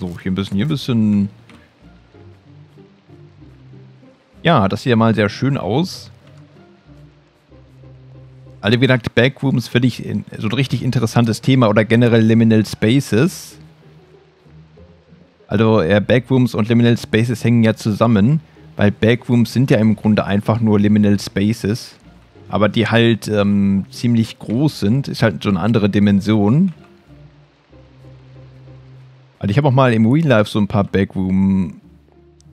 So, hier ein bisschen, hier ein bisschen. Ja, das sieht ja mal sehr schön aus. Also wie gesagt, Backrooms finde ich so ein richtig interessantes Thema oder generell Liminal Spaces. Also äh, Backrooms und Liminal Spaces hängen ja zusammen, weil Backrooms sind ja im Grunde einfach nur Liminal Spaces, aber die halt ähm, ziemlich groß sind, ist halt so eine andere Dimension. Also ich habe auch mal im Real Life so ein paar Backroom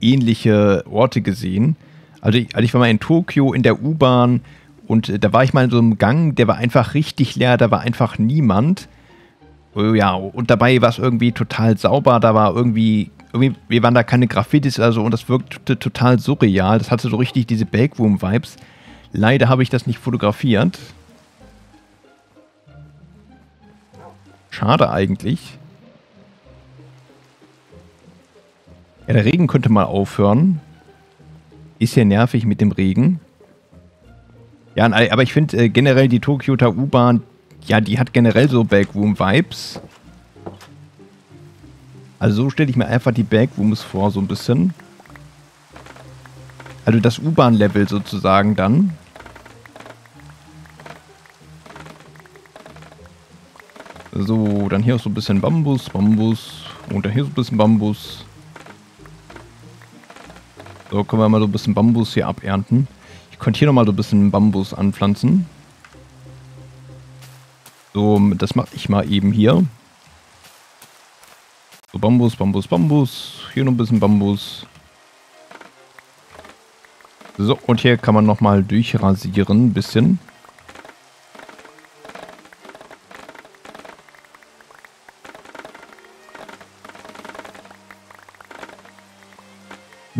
ähnliche Orte gesehen. Also ich, also ich war mal in Tokio in der U-Bahn und äh, da war ich mal in so einem Gang, der war einfach richtig leer, da war einfach niemand. Oh ja, und dabei war es irgendwie total sauber, da war irgendwie, irgendwie, wir waren da keine Graffitis also und das wirkte total surreal. Das hatte so richtig diese Backroom-Vibes. Leider habe ich das nicht fotografiert. Schade eigentlich. Der Regen könnte mal aufhören. Ist ja nervig mit dem Regen. Ja, aber ich finde äh, generell die Tokyoter U-Bahn, ja, die hat generell so Backroom-Vibes. Also so stelle ich mir einfach die Backrooms vor, so ein bisschen. Also das U-Bahn-Level sozusagen dann. So, dann hier auch so ein bisschen Bambus, Bambus. Und dann hier so ein bisschen Bambus. Können wir mal so ein bisschen Bambus hier abernten. Ich könnte hier nochmal so ein bisschen Bambus anpflanzen. So, das mache ich mal eben hier. So, Bambus, Bambus, Bambus. Hier noch ein bisschen Bambus. So, und hier kann man nochmal durchrasieren, ein bisschen.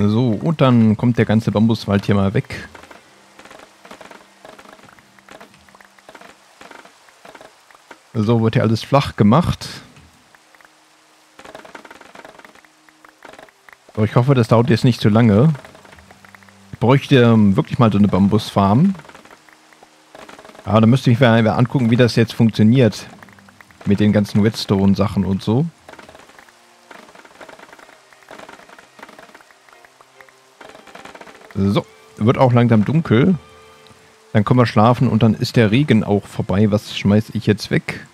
So, und dann kommt der ganze Bambuswald hier mal weg. So wird hier alles flach gemacht. So, ich hoffe, das dauert jetzt nicht zu lange. Ich bräuchte ähm, wirklich mal so eine Bambusfarm. Aber da müsste ich mir angucken, wie das jetzt funktioniert. Mit den ganzen Redstone-Sachen und so. Wird auch langsam dunkel. Dann können wir schlafen und dann ist der Regen auch vorbei. Was schmeiße ich jetzt weg?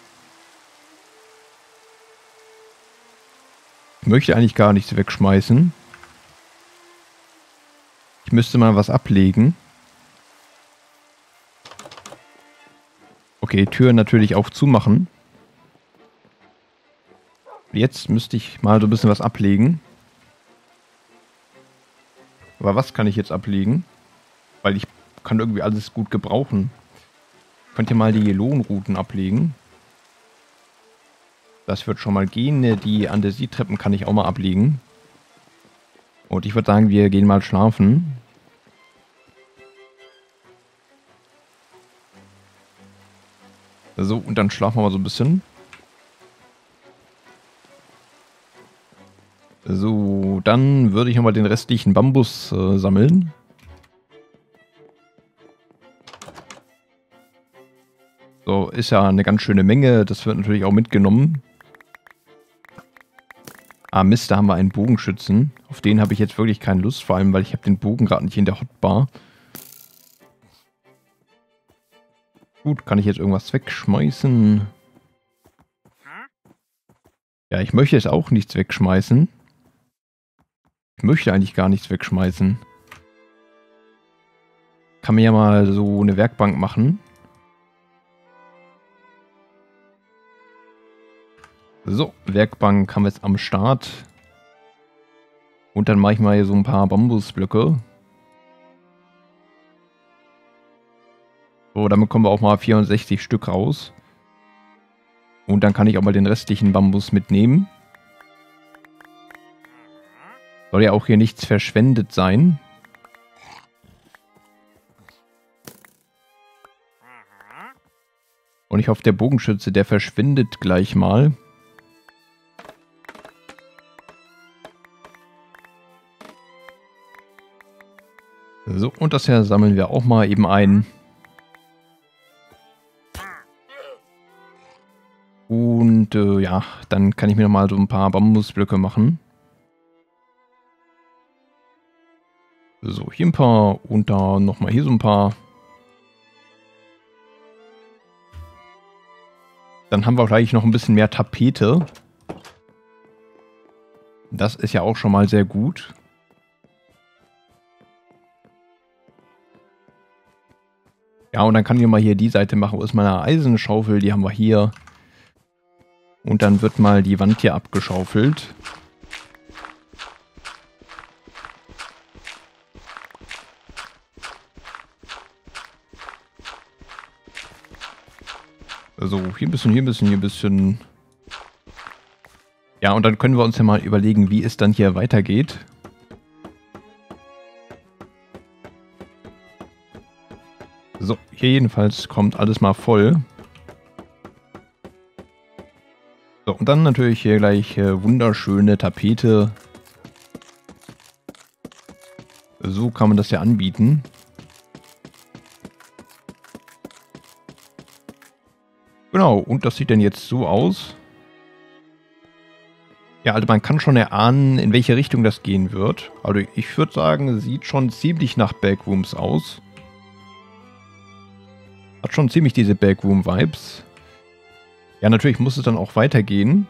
Ich möchte eigentlich gar nichts wegschmeißen. Ich müsste mal was ablegen. Okay, Tür natürlich auch zumachen. Jetzt müsste ich mal so ein bisschen was ablegen. Aber was kann ich jetzt ablegen? Weil ich kann irgendwie alles gut gebrauchen. Könnt ihr mal die Lohnrouten ablegen? Das wird schon mal gehen. Die Andesietreppen kann ich auch mal ablegen. Und ich würde sagen, wir gehen mal schlafen. So, und dann schlafen wir mal so ein bisschen. So, dann würde ich nochmal den restlichen Bambus äh, sammeln. So, ist ja eine ganz schöne Menge. Das wird natürlich auch mitgenommen. Ah Mist, da haben wir einen Bogenschützen. Auf den habe ich jetzt wirklich keine Lust, vor allem, weil ich habe den Bogen gerade nicht in der Hotbar. Gut, kann ich jetzt irgendwas wegschmeißen? Ja, ich möchte jetzt auch nichts wegschmeißen. Ich möchte eigentlich gar nichts wegschmeißen. Kann mir ja mal so eine Werkbank machen. So, Werkbank haben wir jetzt am Start. Und dann mache ich mal hier so ein paar Bambusblöcke. So, damit kommen wir auch mal 64 Stück raus. Und dann kann ich auch mal den restlichen Bambus mitnehmen. Soll ja auch hier nichts verschwendet sein. Und ich hoffe, der Bogenschütze, der verschwindet gleich mal. So, und das hier sammeln wir auch mal eben ein. Und äh, ja, dann kann ich mir nochmal so ein paar Bambusblöcke machen. So, hier ein paar und da nochmal hier so ein paar. Dann haben wir gleich noch ein bisschen mehr Tapete. Das ist ja auch schon mal sehr gut. Ja, und dann kann ich mal hier die Seite machen. Wo ist meine Eisenschaufel? Die haben wir hier. Und dann wird mal die Wand hier abgeschaufelt. Also hier ein bisschen, hier ein bisschen, hier ein bisschen. Ja, und dann können wir uns ja mal überlegen, wie es dann hier weitergeht. Jedenfalls kommt alles mal voll. So, und dann natürlich hier gleich äh, wunderschöne Tapete. So kann man das ja anbieten. Genau, und das sieht dann jetzt so aus. Ja, also man kann schon erahnen, in welche Richtung das gehen wird. Also ich würde sagen, sieht schon ziemlich nach Backrooms aus. Hat schon ziemlich diese Backroom-Vibes. Ja, natürlich muss es dann auch weitergehen.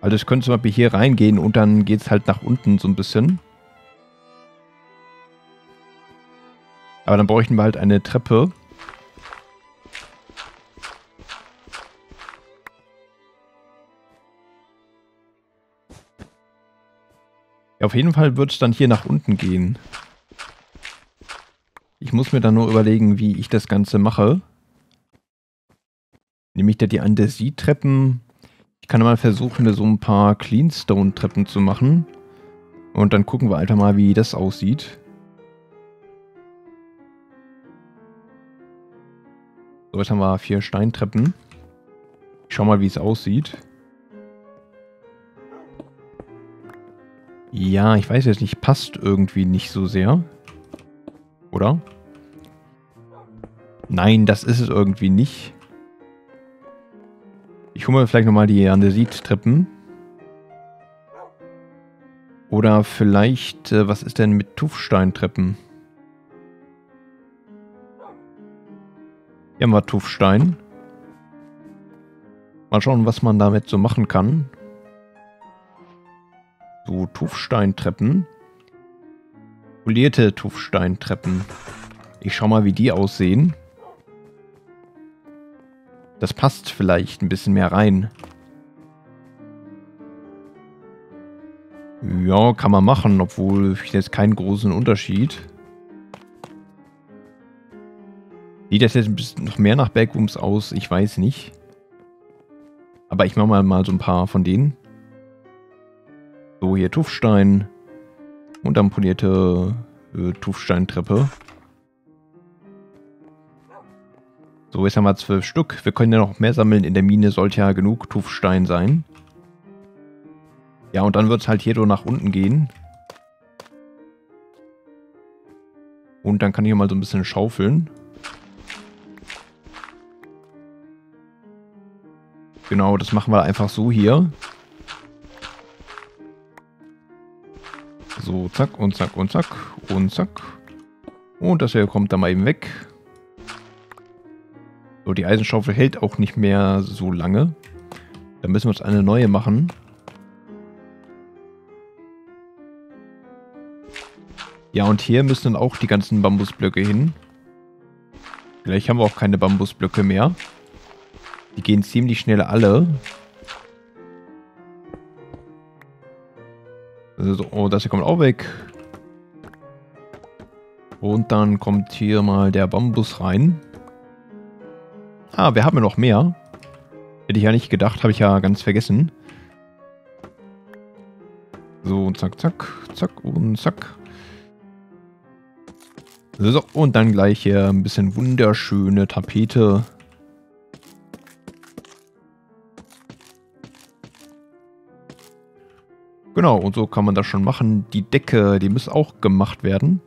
Also es könnte zum Beispiel hier reingehen und dann geht es halt nach unten so ein bisschen. Aber dann bräuchten wir halt eine Treppe. Auf jeden Fall wird es dann hier nach unten gehen. Ich muss mir dann nur überlegen, wie ich das Ganze mache. Nämlich da die Andesie-Treppen. Ich kann mal versuchen, so ein paar Cleanstone-Treppen zu machen. Und dann gucken wir einfach mal, wie das aussieht. So, jetzt haben wir vier Steintreppen. Ich schau mal, wie es aussieht. Ja, ich weiß jetzt nicht, passt irgendwie nicht so sehr. Oder? Nein, das ist es irgendwie nicht. Ich hole mir vielleicht nochmal die Andesit-Treppen. Oder vielleicht, äh, was ist denn mit Tuffsteintreppen? Hier haben wir Tuffstein. Mal schauen, was man damit so machen kann. So, Tuffsteintreppen. Polierte Tuffsteintreppen. Ich schau mal, wie die aussehen. Das passt vielleicht ein bisschen mehr rein. Ja, kann man machen, obwohl ich jetzt keinen großen Unterschied. Sieht das jetzt ein bisschen noch mehr nach Backrooms aus? Ich weiß nicht. Aber ich mache mal, mal so ein paar von denen. So, hier Tuffstein. Und dann polierte äh, Tuffsteintreppe. So, jetzt haben wir zwölf Stück. Wir können ja noch mehr sammeln. In der Mine sollte ja genug Tuffstein sein. Ja, und dann wird es halt hier so nach unten gehen. Und dann kann ich mal so ein bisschen schaufeln. Genau, das machen wir einfach so hier. So, zack und zack und zack und zack. Und das hier kommt dann mal eben weg. So, die Eisenschaufel hält auch nicht mehr so lange. Da müssen wir uns eine neue machen. Ja, und hier müssen dann auch die ganzen Bambusblöcke hin. Vielleicht haben wir auch keine Bambusblöcke mehr. Die gehen ziemlich schnell alle. So, oh, das hier kommt auch weg. Und dann kommt hier mal der Bambus rein. Ah, wir haben ja noch mehr. Hätte ich ja nicht gedacht, habe ich ja ganz vergessen. So, zack, zack, zack und zack. So, und dann gleich hier ein bisschen wunderschöne Tapete. Genau, und so kann man das schon machen. Die Decke, die muss auch gemacht werden.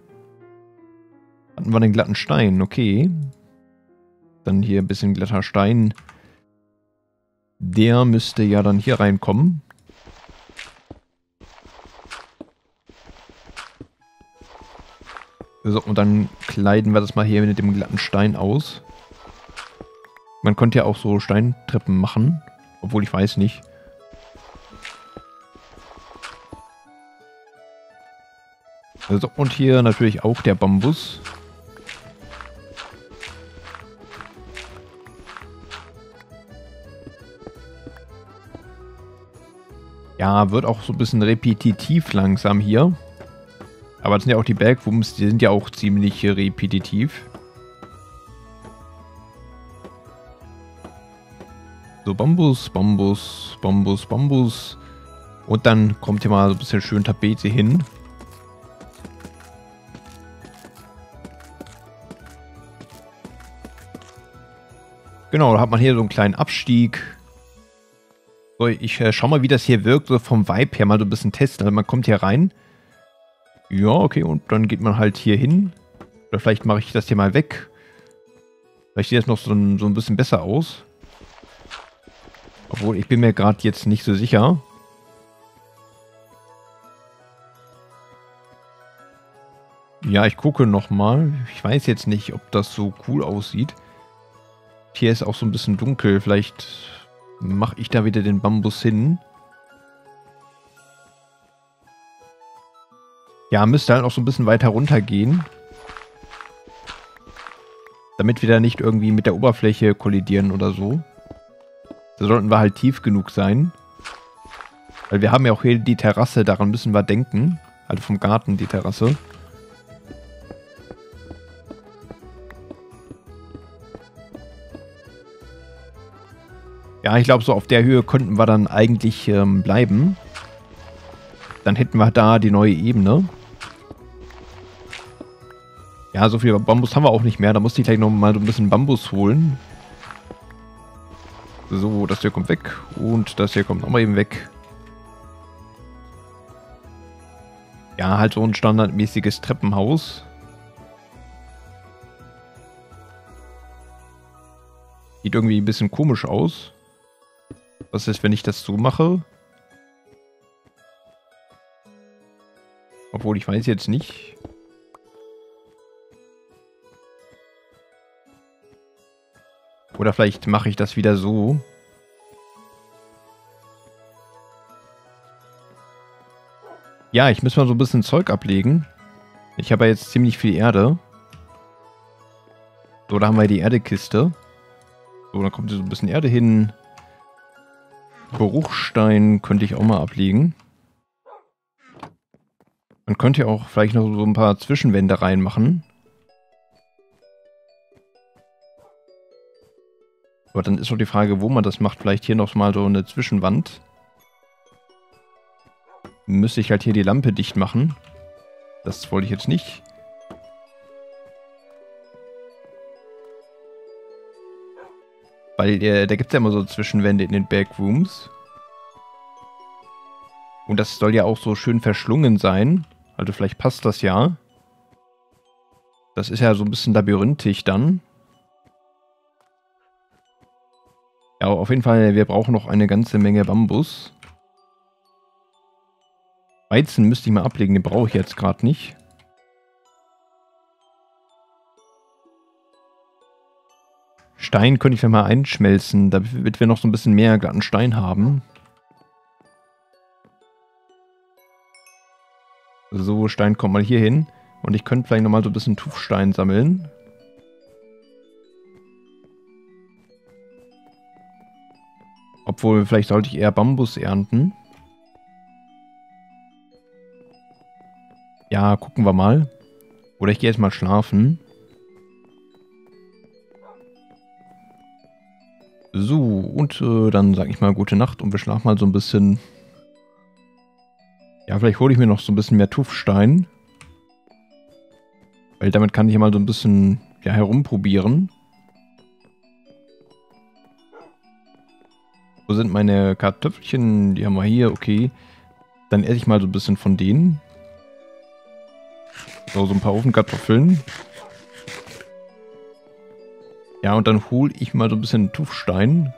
Hatten wir den glatten Stein, okay. Dann hier ein bisschen glatter Stein. Der müsste ja dann hier reinkommen. So, und dann kleiden wir das mal hier mit dem glatten Stein aus. Man konnte ja auch so Steintreppen machen. Obwohl ich weiß nicht. So, und hier natürlich auch der Bambus. Ja, wird auch so ein bisschen repetitiv langsam hier. Aber das sind ja auch die Bergwumms, die sind ja auch ziemlich repetitiv. So, Bambus, Bambus, Bambus, Bambus. Und dann kommt hier mal so ein bisschen schön Tapete hin. Genau, da hat man hier so einen kleinen Abstieg. So, ich äh, schau mal, wie das hier wirkt, so vom Vibe her mal so ein bisschen testen. Also man kommt hier rein. Ja, okay, und dann geht man halt hier hin. Oder vielleicht mache ich das hier mal weg. Vielleicht sieht das noch so ein, so ein bisschen besser aus. Obwohl, ich bin mir gerade jetzt nicht so sicher. Ja, ich gucke nochmal. Ich weiß jetzt nicht, ob das so cool aussieht. Hier ist auch so ein bisschen dunkel. Vielleicht mache ich da wieder den Bambus hin. Ja, müsste halt auch so ein bisschen weiter runter gehen. Damit wir da nicht irgendwie mit der Oberfläche kollidieren oder so. Da sollten wir halt tief genug sein. Weil wir haben ja auch hier die Terrasse, daran müssen wir denken. Also vom Garten die Terrasse. Ja, ich glaube, so auf der Höhe könnten wir dann eigentlich ähm, bleiben. Dann hätten wir da die neue Ebene. Ja, so viel Bambus haben wir auch nicht mehr. Da musste ich gleich noch mal so ein bisschen Bambus holen. So, das hier kommt weg. Und das hier kommt nochmal eben weg. Ja, halt so ein standardmäßiges Treppenhaus. Sieht irgendwie ein bisschen komisch aus. Was ist, wenn ich das so mache? Obwohl, ich weiß jetzt nicht. Oder vielleicht mache ich das wieder so. Ja, ich muss mal so ein bisschen Zeug ablegen. Ich habe ja jetzt ziemlich viel Erde. So, da haben wir die Erdekiste. So, dann kommt hier so ein bisschen Erde hin. Bruchstein könnte ich auch mal ablegen. Man könnte ja auch vielleicht noch so ein paar Zwischenwände reinmachen. Aber dann ist doch die Frage, wo man das macht. Vielleicht hier noch mal so eine Zwischenwand. Müsste ich halt hier die Lampe dicht machen. Das wollte ich jetzt nicht. Weil äh, da gibt es ja immer so Zwischenwände in den Backrooms. Und das soll ja auch so schön verschlungen sein. Also vielleicht passt das ja. Das ist ja so ein bisschen labyrinthisch dann. Ja, auf jeden Fall, wir brauchen noch eine ganze Menge Bambus. Weizen müsste ich mal ablegen, den brauche ich jetzt gerade nicht. Stein könnte ich ja mal einschmelzen, damit wir noch so ein bisschen mehr glatten Stein haben. So, Stein kommt mal hier hin. Und ich könnte vielleicht nochmal so ein bisschen Tuffstein sammeln. Obwohl, vielleicht sollte ich eher Bambus ernten. Ja, gucken wir mal. Oder ich gehe jetzt mal schlafen. Und äh, dann sage ich mal gute Nacht und wir schlafen mal so ein bisschen. Ja, vielleicht hole ich mir noch so ein bisschen mehr Tuffstein. Weil damit kann ich mal so ein bisschen ja, herumprobieren. Wo sind meine Kartoffelchen? Die haben wir hier, okay. Dann esse ich mal so ein bisschen von denen. So, so ein paar Ofenkartoffeln. Ja, und dann hole ich mal so ein bisschen Tuffstein.